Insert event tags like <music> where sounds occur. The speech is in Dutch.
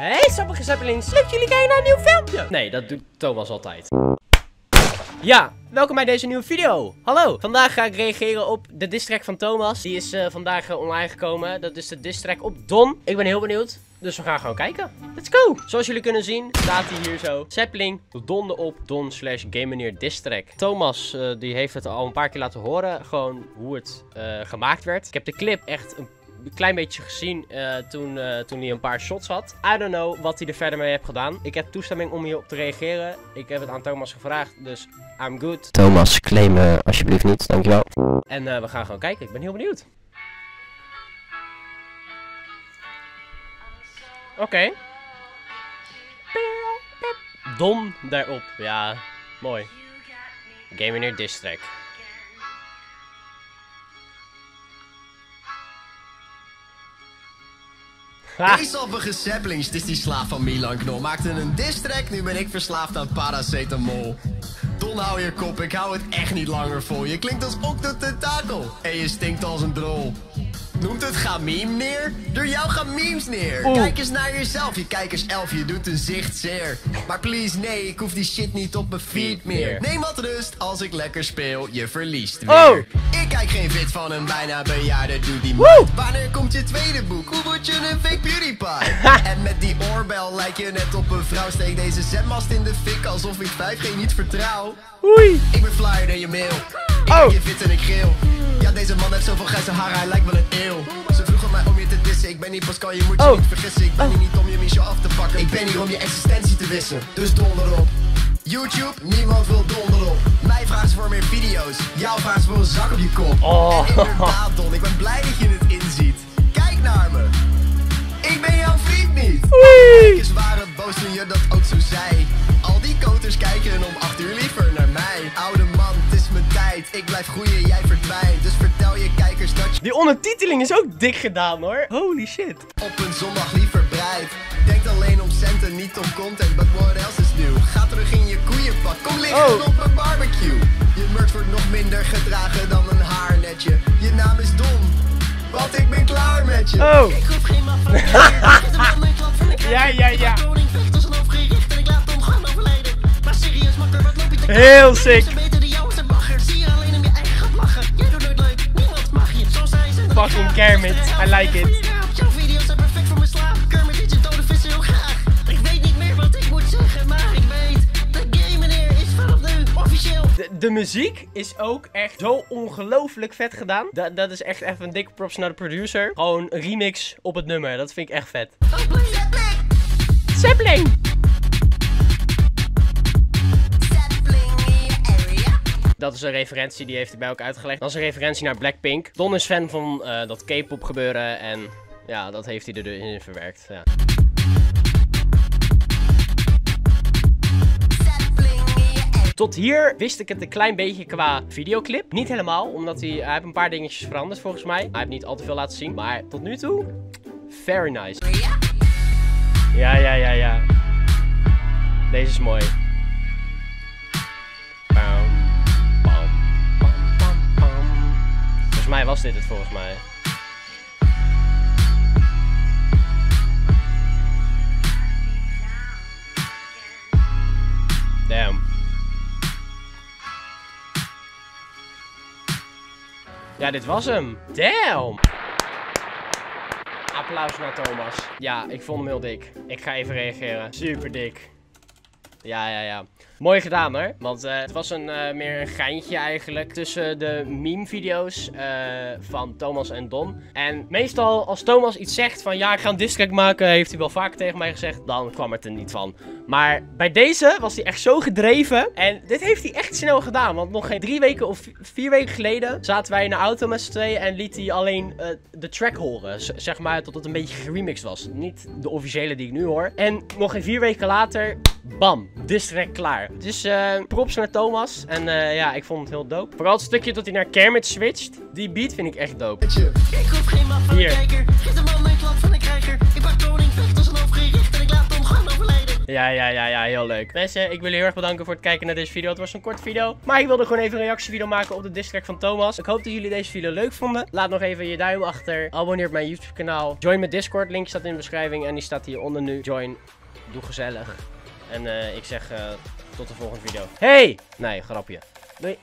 Hey sappige zeppelins, leuk jullie kijken naar een nieuw filmpje. Nee, dat doet Thomas altijd. Ja, welkom bij deze nieuwe video. Hallo, vandaag ga ik reageren op de distrack van Thomas. Die is uh, vandaag uh, online gekomen. Dat is de distrack op Don. Ik ben heel benieuwd. Dus we gaan gewoon kijken. Let's go! Zoals jullie kunnen zien, staat hij hier zo. Sapling, Don erop, Don slash Game Distrack. Thomas, uh, die heeft het al een paar keer laten horen. Gewoon hoe het gemaakt werd. Ik heb de clip echt een een klein beetje gezien uh, toen, uh, toen hij een paar shots had. I don't know wat hij er verder mee heeft gedaan. Ik heb toestemming om hierop te reageren. Ik heb het aan Thomas gevraagd, dus I'm good. Thomas, claim uh, alsjeblieft niet, dankjewel. En we gaan gewoon kijken, ik ben heel benieuwd. Oké. Okay. Dom daarop, ja, mooi. Game Winner Distrack. Sappige saplings, het is die slaaf van Milan Knol. Maakte een distrack, nu ben ik verslaafd aan paracetamol. Don, hou je kop, ik hou het echt niet langer vol. Je klinkt als Octotentakel en je stinkt als een drol. Noemt het gamiem neer? Door jou gaan memes neer. Kijk eens naar jezelf, je kijkers elf, je doet een zicht zeer. Maar please, nee, ik hoef die shit niet op mijn feed meer. Neem wat rust, als ik lekker speel, je verliest weer. Oh. Ik kijk geen vid van een bijna bejaarde doe die. Wanneer komt je tweede boek? Hoe word je een fake beauty pie? <laughs> en met die oorbel lijk je net op een vrouw. Steek deze zetmast in de fik, alsof ik 5G niet vertrouw. Oei. Ik ben flyer dan je mail. Ik oh. je fit en ik geel. Ja, deze man heeft zoveel grijze haren, hij lijkt wel een eeuw. Ze vroegen mij om je te dissen, ik ben niet Pascal, je moet je oh. niet vergissen. Ik ben hier niet om je Michel af te pakken, ik ben hier om je existentie te wissen. Dus donder op. YouTube, niemand wil donder op. Mij vragen ze voor meer video's, jou vragen ze voor een zak op je kop. Oh. En inderdaad, Don, ik ben blij dat je het inziet. Kijk naar me. Ik ben jouw vriend niet. Kijkers waren boos toen je dat ook zo zei. Koters kijken om 8 uur liever naar mij. Oude man, het is mijn tijd. Ik blijf groeien, jij verdwijnt. Dus vertel je kijkers dat je... Die ondertiteling is ook dik gedaan hoor. Holy shit. Op een zondag liever breit. Denkt alleen om centen, niet om content. But what else is nieuw? Ga terug in je koeienpak. Kom liggen Oh. op een barbecue. Je merch wordt nog minder gedragen dan een haarnetje. Je naam is Don. Want ik ben klaar met je. Oh. Ik hoef geen man <laughs> van de kijker. Geef de man een klap van de krijger. Ja, ja, ja. Zijn ze. Fucking Kermit, I like it. Jouw video's zijn perfect voor mijn slaap. Kermit eet je dode vissen heel graag. Ik weet niet meer wat ik moet zeggen, maar ik weet. De game meneer is vanaf nu officieel. De, muziek is ook echt zo ongelooflijk vet gedaan. Da dat is echt even een dikke props naar de producer. Gewoon een remix op het nummer. Dat vind ik echt vet. Oh, Dat is een referentie, die heeft hij bij ook uitgelegd. Dat is een referentie naar Blackpink. Don is fan van uh, dat K-pop gebeuren en ja, dat heeft hij er dus in verwerkt. Ja. Tot hier wist ik het een klein beetje qua videoclip. Niet helemaal, omdat hij, hij heeft een paar dingetjes veranderd volgens mij. Hij heeft niet al te veel laten zien, maar tot nu toe, very nice. Ja, ja, ja, ja. Deze is mooi. Mij was dit het, volgens mij. Damn. Ja, dit was hem. Damn. Applaus naar Thomas. Ja, ik vond hem heel dik. Ik ga even reageren. Super dik. Ja, ja, ja. Mooi gedaan hoor. Want uh, het was een, uh, meer een geintje eigenlijk tussen de meme-video's uh, van Thomas en Don. En meestal als Thomas iets zegt van ja, ik ga een distrack maken, heeft hij wel vaker tegen mij gezegd. Dan kwam het er niet van. Maar bij deze was hij echt zo gedreven. En dit heeft hij echt snel gedaan. Want nog geen drie weken of vier weken geleden zaten wij in de auto met z'n tweeën en liet hij alleen de track horen. Zeg maar tot het een beetje geremixed was. Niet de officiële die ik nu hoor. En nog geen vier weken later, bam, distrack klaar. Dus uh, props naar Thomas. En uh, ja, ik vond het heel dope. Vooral het stukje dat hij naar Kermit switcht. Die beat vind ik echt dope. Ik hoef geen man van de kijker. Geef de man een klap van de krijger. Ik ben koning vecht als een overgericht en ik laat hem gewoon overlijden. Ja, ja, ja, ja, heel leuk. Mensen, ik wil jullie heel erg bedanken voor het kijken naar deze video. Het was een korte video, maar ik wilde gewoon even een reactievideo maken op de distrack van Thomas. Ik hoop dat jullie deze video leuk vonden. Laat nog even je duim achter. Abonneer op mijn YouTube kanaal. Join mijn Discord, link staat in de beschrijving en die staat hieronder nu. Join, doe gezellig. En eh, ik zeg eh, tot de volgende video. Hey! Nee, grapje. Doei.